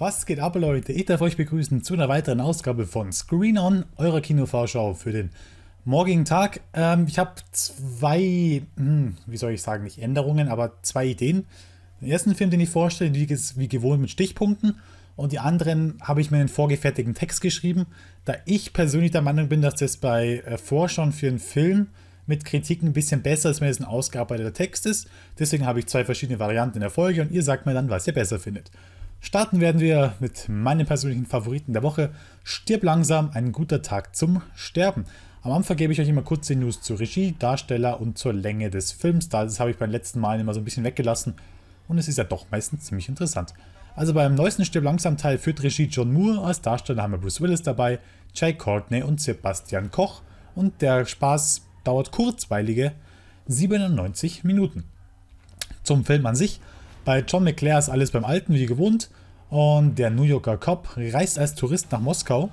Was geht ab, Leute? Ich darf euch begrüßen zu einer weiteren Ausgabe von Screen On, eurer Kinovorschau für den morgigen Tag. Ähm, ich habe zwei, hm, wie soll ich sagen, nicht Änderungen, aber zwei Ideen. Den ersten Film, den ich vorstelle, wie, wie gewohnt mit Stichpunkten. Und die anderen habe ich mir einen vorgefertigten Text geschrieben, da ich persönlich der Meinung bin, dass das bei äh, Vorschauen für einen Film mit Kritiken ein bisschen besser ist, wenn es ein ausgearbeiteter Text ist. Deswegen habe ich zwei verschiedene Varianten in der Folge und ihr sagt mir dann, was ihr besser findet. Starten werden wir mit meinem persönlichen Favoriten der Woche. Stirb langsam, ein guter Tag zum Sterben. Am Anfang gebe ich euch immer kurz die News zur Regie, Darsteller und zur Länge des Films. Das habe ich beim letzten Mal immer so ein bisschen weggelassen und es ist ja doch meistens ziemlich interessant. Also beim neuesten Stirb langsam Teil führt Regie John Moore, als Darsteller haben wir Bruce Willis dabei, Jay Courtney und Sebastian Koch und der Spaß dauert kurzweilige 97 Minuten. Zum Film an sich bei John McClare ist alles beim Alten wie gewohnt und der New Yorker Cop reist als Tourist nach Moskau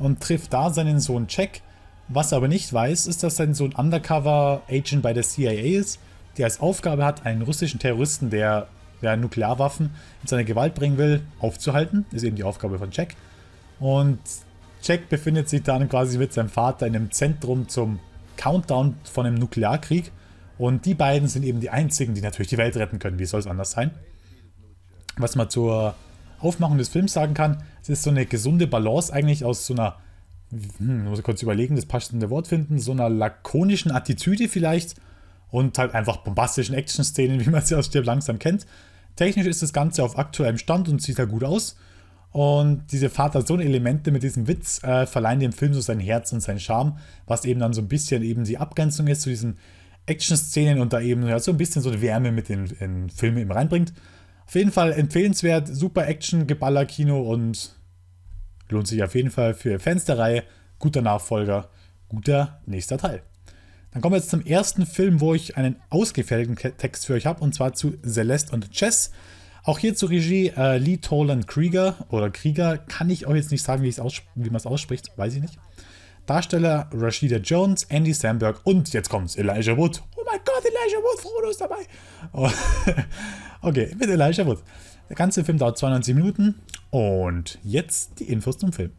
und trifft da seinen Sohn Jack. Was er aber nicht weiß, ist, dass sein Sohn Undercover-Agent bei der CIA ist, der als Aufgabe hat, einen russischen Terroristen, der, der Nuklearwaffen in seine Gewalt bringen will, aufzuhalten. Ist eben die Aufgabe von Jack. Und Jack befindet sich dann quasi mit seinem Vater in einem Zentrum zum Countdown von einem Nuklearkrieg und die beiden sind eben die einzigen, die natürlich die Welt retten können. Wie soll es anders sein? Was man zur Aufmachung des Films sagen kann, es ist so eine gesunde Balance eigentlich aus so einer, hm, muss ich kurz überlegen, das passende Wort finden, so einer lakonischen Attitüde vielleicht und halt einfach bombastischen Action-Szenen, wie man sie aus Stirb langsam kennt. Technisch ist das Ganze auf aktuellem Stand und sieht ja gut aus. Und diese Vater-Sohn-Elemente mit diesem Witz äh, verleihen dem Film so sein Herz und seinen Charme, was eben dann so ein bisschen eben die Abgrenzung ist zu diesen Action-Szenen und da eben ja, so ein bisschen so eine Wärme mit den, in Filme eben reinbringt. Auf jeden Fall empfehlenswert, super Action, Geballer Kino und lohnt sich auf jeden Fall für Fans der Reihe. Guter Nachfolger, guter nächster Teil. Dann kommen wir jetzt zum ersten Film, wo ich einen ausgefertigten Text für euch habe, und zwar zu Celeste und Chess. Auch hier zur Regie äh, Lee Toland Krieger oder Krieger, kann ich euch jetzt nicht sagen, wie, wie man es ausspricht, weiß ich nicht. Darsteller Rashida Jones, Andy Samberg und jetzt kommt's, Elijah Wood. Oh mein Gott, Elijah Wood, Frodo ist dabei. Oh. okay, mit Elijah Wood. Der ganze Film dauert 92 Minuten und jetzt die Infos zum Film.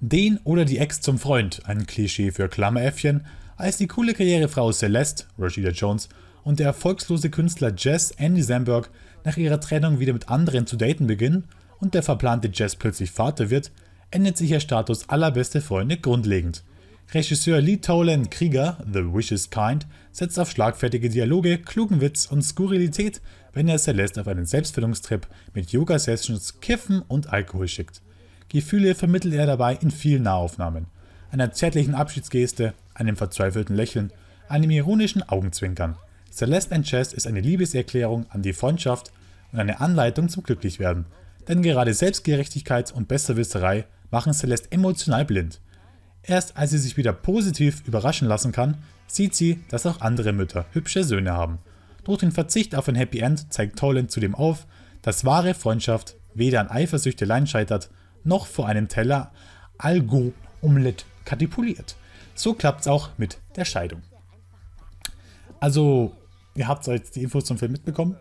Den oder die Ex zum Freund, ein Klischee für Klammeräffchen, als die coole Karrierefrau Celeste, Rashida Jones, und der erfolgslose Künstler Jess, Andy Samberg, nach ihrer Trennung wieder mit anderen zu daten beginnen und der verplante Jess plötzlich Vater wird, ändert sich ihr Status allerbeste Freunde grundlegend. Regisseur Lee Tolan Krieger, The Wish is Kind, setzt auf schlagfertige Dialoge, klugen Witz und Skurrilität, wenn er Celeste auf einen Selbstfindungstrip mit Yoga-Sessions, Kiffen und Alkohol schickt. Gefühle vermittelt er dabei in vielen Nahaufnahmen. Einer zärtlichen Abschiedsgeste, einem verzweifelten Lächeln, einem ironischen Augenzwinkern. Celeste and Chess ist eine Liebeserklärung an die Freundschaft und eine Anleitung zum Glücklichwerden. Denn gerade Selbstgerechtigkeit und Besserwisserei machen Celeste emotional blind. Erst als sie sich wieder positiv überraschen lassen kann, sieht sie, dass auch andere Mütter hübsche Söhne haben. Durch den Verzicht auf ein Happy End zeigt Toland zudem auf, dass wahre Freundschaft weder an Eifersüchteleien scheitert, noch vor einem Teller Algo-Omelette katipuliert. So klappt es auch mit der Scheidung. Also, ihr habt jetzt die Infos zum Film mitbekommen.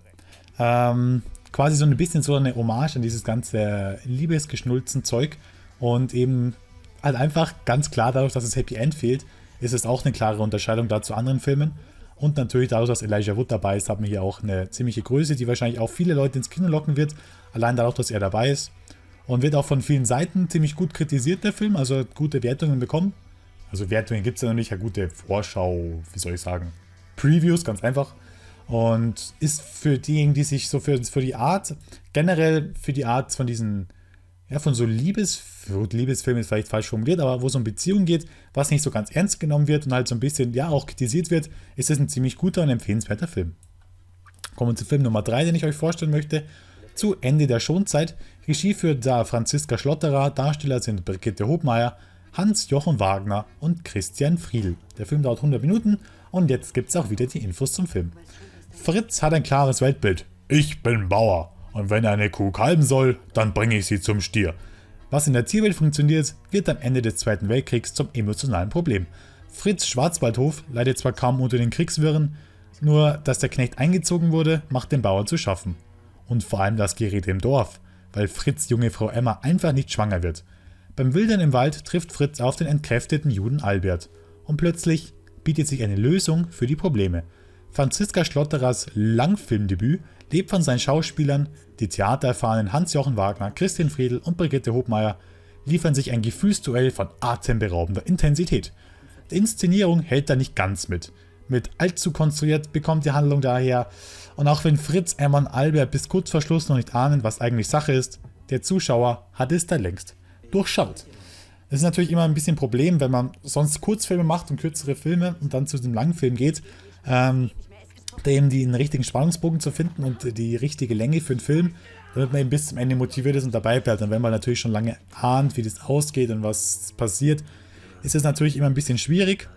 Ähm, quasi so ein bisschen so eine Hommage an dieses ganze liebesgeschnulzen Zeug und eben halt einfach ganz klar dadurch, dass das Happy End fehlt, ist es auch eine klare Unterscheidung da zu anderen Filmen. Und natürlich dadurch, dass Elijah Wood dabei ist, haben wir hier auch eine ziemliche Größe, die wahrscheinlich auch viele Leute ins Kino locken wird. Allein dadurch, dass er dabei ist. Und wird auch von vielen Seiten ziemlich gut kritisiert, der Film. Also gute Wertungen bekommen. Also Wertungen gibt es ja noch nicht, ja gute Vorschau, wie soll ich sagen, Previews, ganz einfach. Und ist für diejenigen, die sich so für, für die Art, generell für die Art von diesen, ja, von so Liebes, Liebesfilm ist vielleicht falsch formuliert, aber wo es um Beziehungen geht, was nicht so ganz ernst genommen wird und halt so ein bisschen, ja, auch kritisiert wird, ist es ein ziemlich guter und empfehlenswerter Film. Kommen wir zu Film Nummer 3, den ich euch vorstellen möchte. Zu Ende der Schonzeit. Regie führt da Franziska Schlotterer, Darsteller sind Brigitte Hobmeier, Hans-Jochen Wagner und Christian Friedl. Der Film dauert 100 Minuten und jetzt gibt es auch wieder die Infos zum Film. Fritz hat ein klares Weltbild. Ich bin Bauer. Und wenn eine Kuh kalben soll, dann bringe ich sie zum Stier. Was in der Tierwelt funktioniert, wird am Ende des Zweiten Weltkriegs zum emotionalen Problem. Fritz Schwarzwaldhof leidet zwar kaum unter den Kriegswirren, nur dass der Knecht eingezogen wurde, macht dem Bauer zu schaffen. Und vor allem das Gerät im Dorf. weil Fritz junge Frau Emma einfach nicht schwanger wird. Beim Wildern im Wald trifft Fritz auf den entkräfteten Juden Albert. Und plötzlich bietet sich eine Lösung für die Probleme. Franziska Schlotterers Langfilmdebüt lebt von seinen Schauspielern, die theatererfahrenen Hans-Jochen Wagner, Christian Friedl und Brigitte Hobmeier liefern sich ein Gefühlsduell von atemberaubender Intensität. Die Inszenierung hält da nicht ganz mit. Mit allzu konstruiert bekommt die Handlung daher, und auch wenn Fritz, Emma und Albert bis kurz vor Schluss noch nicht ahnen, was eigentlich Sache ist, der Zuschauer hat es da längst durchschaut. Das ist natürlich immer ein bisschen ein Problem, wenn man sonst Kurzfilme macht und kürzere Filme und dann zu diesem langen Film geht, ähm, da eben den richtigen Spannungsbogen zu finden und die richtige Länge für den Film, damit man eben bis zum Ende motiviert ist und dabei bleibt. Und wenn man natürlich schon lange ahnt, wie das ausgeht und was passiert, ist es natürlich immer ein bisschen schwierig.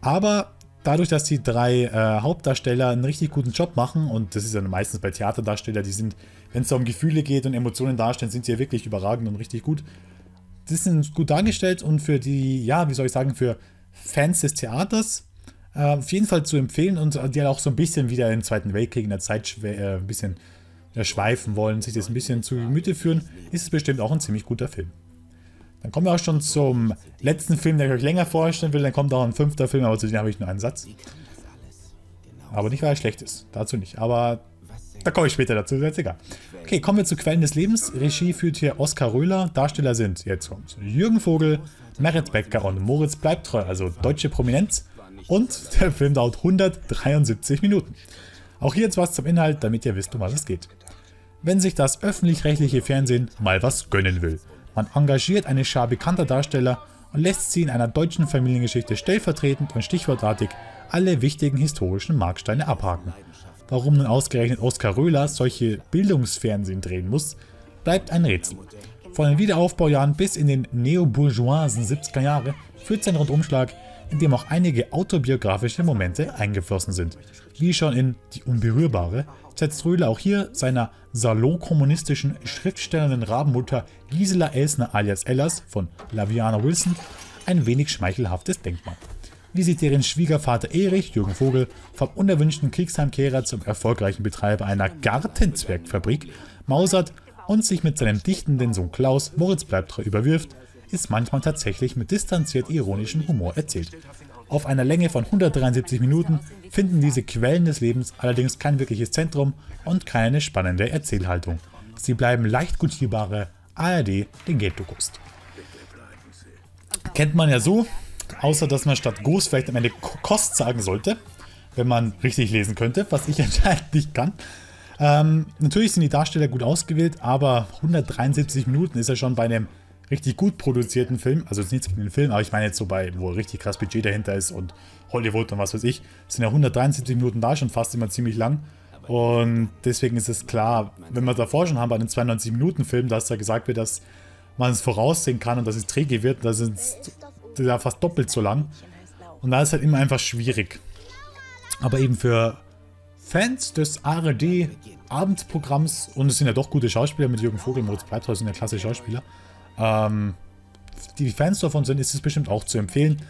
Aber dadurch, dass die drei äh, Hauptdarsteller einen richtig guten Job machen, und das ist ja meistens bei Theaterdarstellern, die sind, wenn es um Gefühle geht und Emotionen darstellen, sind sie ja wirklich überragend und richtig gut. Die sind gut dargestellt und für die, ja, wie soll ich sagen, für Fans des Theaters äh, auf jeden Fall zu empfehlen und die halt auch so ein bisschen wieder im Zweiten Weltkrieg in der Zeit äh, ein bisschen schweifen wollen, sich das ein bisschen zu Gemüte führen, ist es bestimmt auch ein ziemlich guter Film. Dann kommen wir auch schon zum letzten Film, der ich euch länger vorstellen will. Dann kommt auch ein fünfter Film, aber zu dem habe ich nur einen Satz. Aber nicht, weil er schlecht ist. Dazu nicht. Aber da komme ich später dazu, ist jetzt egal. Okay, kommen wir zu Quellen des Lebens. Regie führt hier Oskar Röhler. Darsteller sind, jetzt kommt Jürgen Vogel, Merit Becker und Moritz Bleibtreu, also deutsche Prominenz. Und der Film dauert 173 Minuten. Auch hier jetzt was zum Inhalt, damit ihr wisst, um was es geht. Wenn sich das öffentlich-rechtliche Fernsehen mal was gönnen will. Man engagiert eine Schar bekannter Darsteller und lässt sie in einer deutschen Familiengeschichte stellvertretend und stichwortartig alle wichtigen historischen Marksteine abhaken. Warum nun ausgerechnet Oskar Röhler solche Bildungsfernsehen drehen muss, bleibt ein Rätsel. Von den Wiederaufbaujahren bis in den neobourgeoisen 70er Jahre führt sein Rundumschlag, in dem auch einige autobiografische Momente eingeflossen sind. Wie schon in Die Unberührbare setzt Röhler auch hier seiner salonkommunistischen schriftstellenden Rabenmutter Gisela Elsner alias Ellas von Laviana Wilson ein wenig schmeichelhaftes Denkmal wie sich deren Schwiegervater Erich, Jürgen Vogel, vom unerwünschten Kriegsheimkehrer zum erfolgreichen Betreiber einer Gartenzwergfabrik mausert und sich mit seinem dichtenden Sohn Klaus Moritz Bleibtreu überwirft, ist manchmal tatsächlich mit distanziert ironischem Humor erzählt. Auf einer Länge von 173 Minuten finden diese Quellen des Lebens allerdings kein wirkliches Zentrum und keine spannende Erzählhaltung. Sie bleiben leicht gutierbare ARD den Gelbdokus. Kennt man ja so, Außer, dass man statt Ghost vielleicht am Ende Kost sagen sollte, wenn man richtig lesen könnte, was ich anscheinend nicht kann. Ähm, natürlich sind die Darsteller gut ausgewählt, aber 173 Minuten ist ja schon bei einem richtig gut produzierten Film, also jetzt nichts gegen den Film, aber ich meine jetzt so bei, wo richtig krass Budget dahinter ist und Hollywood und was weiß ich, sind ja 173 Minuten da schon fast immer ziemlich lang. Und deswegen ist es klar, wenn wir davor schon haben bei einem 92-Minuten-Film, dass da gesagt wird, dass man es voraussehen kann und dass es träge wird, dass es ja fast doppelt so lang. Und da ist halt immer einfach schwierig. Aber eben für Fans des ARD Abendprogramms, und es sind ja doch gute Schauspieler mit Jürgen Vogel, Moritz Bleibtreu sind ja klasse Schauspieler, ähm, die Fans davon sind, ist es bestimmt auch zu empfehlen.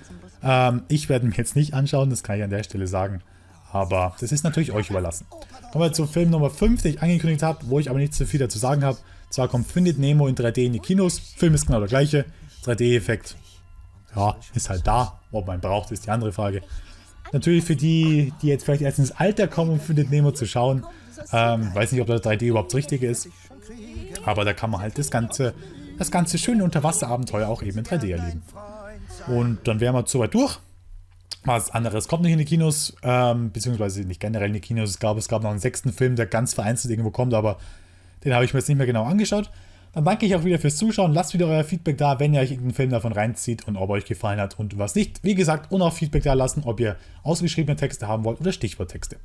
Ähm, ich werde mir jetzt nicht anschauen, das kann ich an der Stelle sagen. Aber das ist natürlich euch überlassen. Kommen wir zum Film Nummer 5, den ich angekündigt habe, wo ich aber nicht so viel dazu sagen habe. Zwar kommt Findet Nemo in 3D in die Kinos. Film ist genau der gleiche. 3D-Effekt ja, ist halt da. Ob man braucht, ist die andere Frage. Natürlich für die, die jetzt vielleicht erst ins Alter kommen, um Findet Nemo zu schauen. Ähm, weiß nicht, ob das 3D überhaupt das Richtige ist. Aber da kann man halt das ganze, das ganze schöne Unterwasserabenteuer auch eben in 3D erleben. Und dann wären wir soweit durch. Was anderes kommt nicht in die Kinos, ähm, beziehungsweise nicht generell in die Kinos. Ich glaube, es gab noch einen sechsten Film, der ganz vereinzelt irgendwo kommt, aber den habe ich mir jetzt nicht mehr genau angeschaut. Dann danke ich auch wieder fürs Zuschauen. Lasst wieder euer Feedback da, wenn ihr euch irgendeinen Film davon reinzieht und ob euch gefallen hat und was nicht. Wie gesagt, und auch Feedback da lassen, ob ihr ausgeschriebene Texte haben wollt oder Stichworttexte.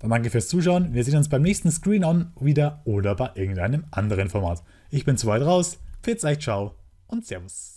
Dann danke fürs Zuschauen. Wir sehen uns beim nächsten Screen On wieder oder bei irgendeinem anderen Format. Ich bin zu weit raus. Euch, ciao und Servus.